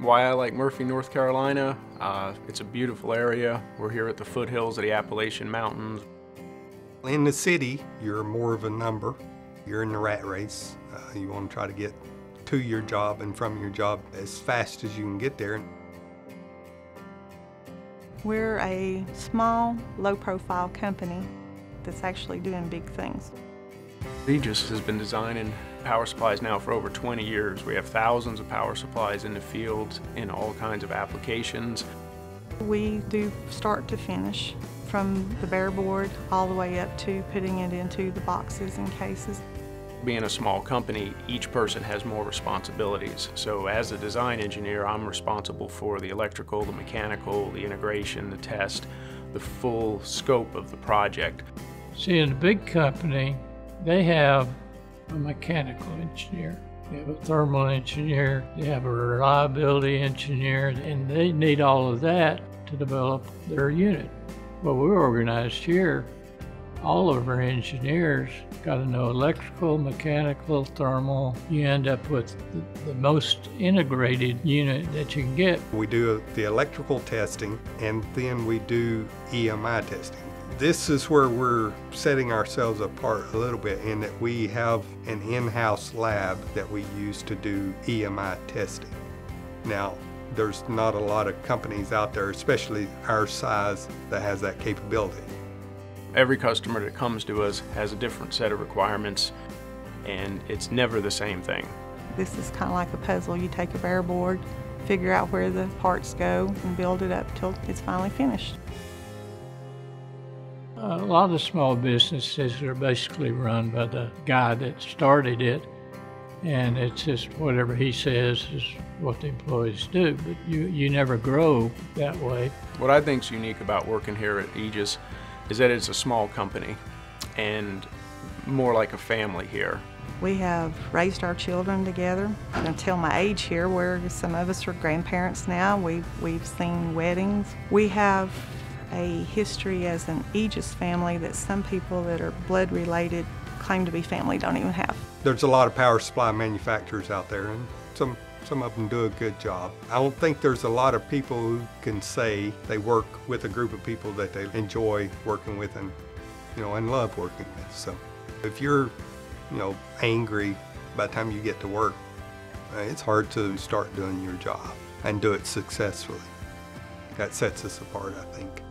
Why I like Murphy, North Carolina, uh, it's a beautiful area. We're here at the foothills of the Appalachian Mountains. In the city, you're more of a number. You're in the rat race. Uh, you want to try to get to your job and from your job as fast as you can get there. We're a small, low-profile company that's actually doing big things. Aegis has been designing power supplies now for over 20 years. We have thousands of power supplies in the field in all kinds of applications. We do start to finish, from the bare board all the way up to putting it into the boxes and cases. Being a small company, each person has more responsibilities. So as a design engineer, I'm responsible for the electrical, the mechanical, the integration, the test, the full scope of the project. See, in a big company, they have a mechanical engineer. They have a thermal engineer, they have a reliability engineer, and they need all of that to develop their unit. Well, we're organized here all of our engineers got to know electrical, mechanical, thermal. You end up with the, the, most integrated unit that you can get. We do the electrical testing and then we do EMI testing. This is where we're setting ourselves apart a little bit in that we have an in-house lab that we use to do EMI testing. Now, there's not a lot of companies out there, especially our size, that has that capability. Every customer that comes to us has a different set of requirements and it's never the same thing. This is kind of like a puzzle. You take a bare board, figure out where the parts go and build it up till it's finally finished. Uh, a lot of small businesses are basically run by the guy that started it and it's just whatever he says is what the employees do, but you, you never grow that way. What I think is unique about working here at Aegis is that it's a small company and more like a family here. We have raised our children together until my age here, where some of us are grandparents now. We've, we've seen weddings. We have a history as an Aegis family that some people that are blood related claim to be family don't even have. There's a lot of power supply manufacturers out there, and some some of them do a good job. I don't think there's a lot of people who can say they work with a group of people that they enjoy working with and, you know, and love working with. So if you're, you know, angry by the time you get to work, uh, it's hard to start doing your job and do it successfully. That sets us apart, I think.